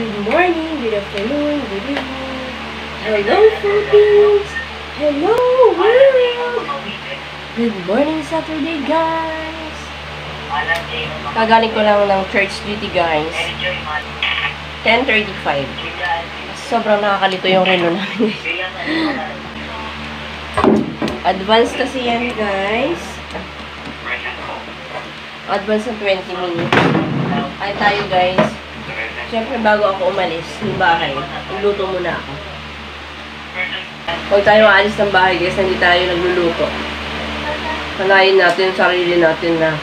Good morning, good afternoon, good evening. Hello, Philippines! Hello, world! Good morning, Saturday, guys! Kagaling ko lang ng church duty, guys. 10.35. Sobrang nakakalito yung relo namin. Advance kasi yan, guys. Advance ng 20 minutes. Ay tayo, guys. Siyempre, bago ako umalis ng bahay, luto muna ako. Huwag tayo maalis ng bahay, guys, hindi tayo nagluluto. Panayin natin sarili natin na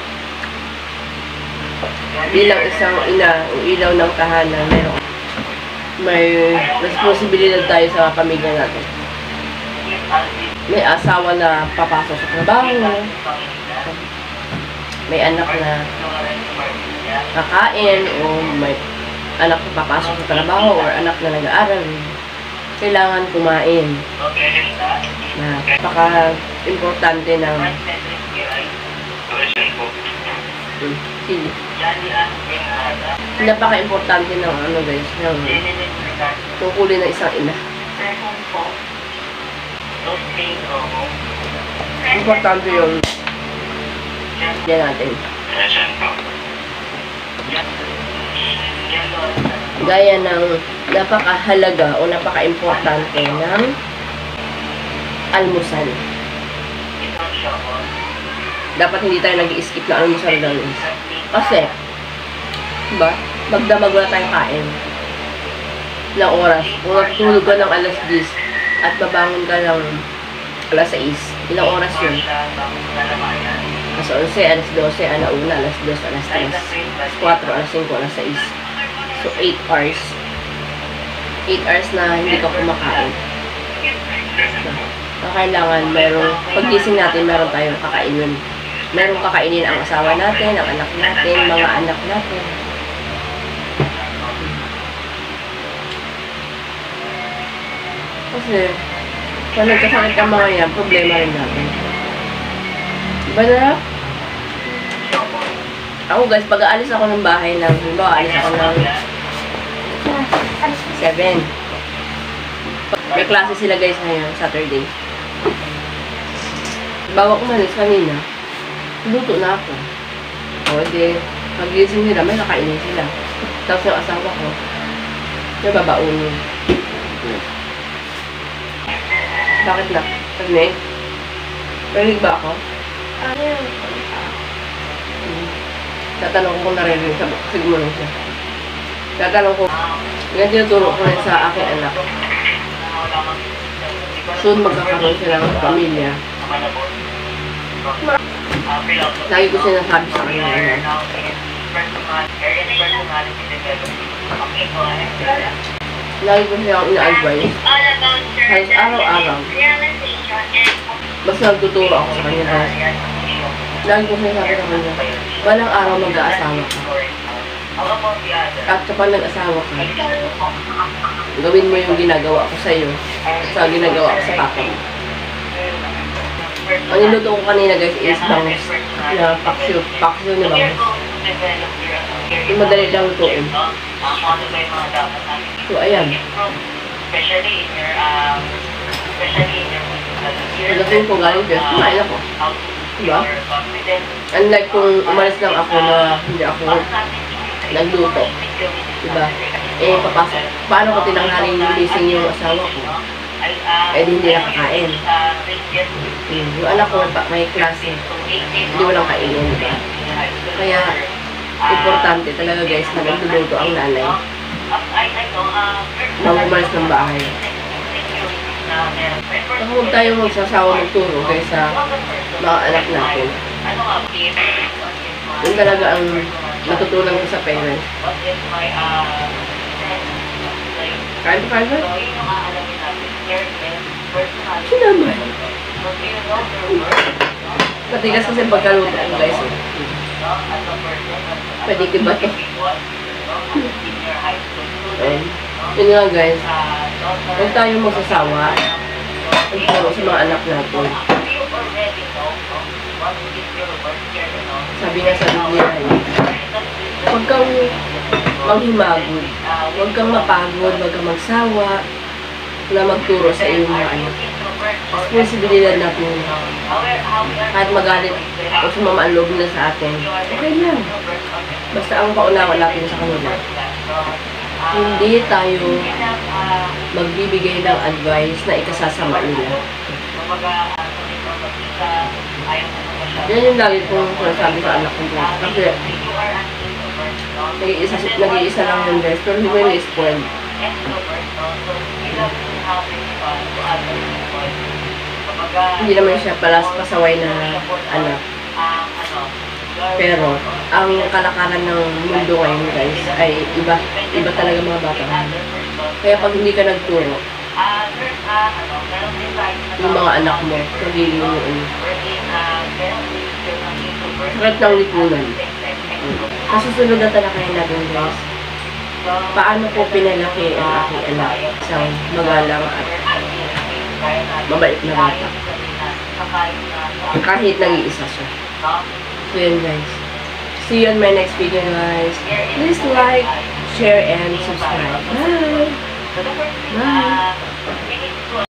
bilang isang ina, yung ilaw ng tahanan, meron may responsibilidad tayo sa pamilya natin. May asawa na papasok sa trabaho, may anak na kakain, o may anak na papasok sa trabaho, or anak na nag-aaral. Kailangan kumain. Na napaka-importante ng sili. Napaka-importante ng ano guys, ng tungkulin ng isang ina. Importante yung yan natin. Gaya ng napakahalaga o napaka-importante ng almusal. Dapat hindi tayo nag-skip na almusal guys. Kasi, diba, magdamag wala tayong kain ng oras. Kung natutulog ka ng alas 10 at babangon ka ng alas 6, ilang oras yun? Alas 11, alas 12, alas 1, alas 2, alas 3, alas 4, alas 5, alas 6. So, 8 hours. 8 hours na hindi ka kumakain. So, kailangan merong, paggising natin, meron tayong kakainin. Merong kakainin ang asawa natin, ang anak natin, mga anak natin. Kasi, kung nagkasakit ang mga yan, problema rin natin. Diba na? Ako guys, pag aalis ako ng bahay ng, halimbawa, aalis ako ng 7. May klase sila guys ngayon, Saturday. Bawa ko malis kanina, luto na ako. O, di, pagising nila, may nakainin sila. Tapos yung asawa ko, may babaunin. Bakit na? Pagnig? Pagnig ba ako? Hmm. Tatanong ko kung narinig sa lang siya. Tatanong ko, yan tinuturo ko rin sa aking anak. Soon magkakaroon sila ng pamilya. Lagi ko sinasabi sa kanya na lagi ko siya ina-advise. Halos araw-araw. Basta nagtuturo ako sa kanya na lagi ko sinasabi sa kanya, walang araw mag-aasawa ka. At kapag nag-asawa ka, gawin mo yung ginagawa ko sa iyo sa ginagawa ko sa papa mo. Ang niluto ko kanina guys is bangus na paksyo, paksyo na bangus. Yung madali lang lutuin. So ayan, pagdating ko galing Diyos, kumain ako. Diba? Unlike kung umalis lang ako na hindi ako nagluto. Diba? Eh, papasok. Paano ko tinanghaling gising yung asawa ko? Eh, di hindi nakakain. Hmm. Yung anak ko, may klase. Hindi mo lang kainin, diba? Kaya, importante talaga guys na nagluluto ang nanay nang umalis ng bahay. Kaya huwag tayo magsasawa magturo guys sa mga anak natin. Yun talaga ang natutunan ko sa parents. Kain pa kain ba? Sinaman. Matigas kasi pagkaluto ko guys. eh. Pwede ba to? Ayun. Yun nga guys. Huwag tayo magsasawa. Magturo sa mga anak natin. Sabi nga sa Biblia, huwag kang manghimagod Huwag kang mapagod, huwag kang magsawa na magturo sa iyong mga anak. Responsibilidad natin yun. Kahit magalit o sumama nila sa atin, okay lang. Basta ang paunawa natin sa kanila. Hindi tayo magbibigay ng advice na ikasasama nila. Yan yung lagi kong sinasabi sa anak ko. Kasi nag-iisa, nag-iisa lang yung best, pero hindi ko yung spoil. Hindi naman siya palas pasaway na anak. Pero, ang kalakaran ng mundo ngayon guys, ay iba, iba talaga mga bata. Kaya pag hindi ka nagturo, yung mga anak mo, magiging yung sakit ng lipunan. Kasusunod na talakayan natin guys, paano ko pinalaki ang aking anak isang magalang at mabait na bata. Kahit nag-iisa siya. So yun guys. See you on my next video guys. Please like, share, and subscribe. Bye! Bye!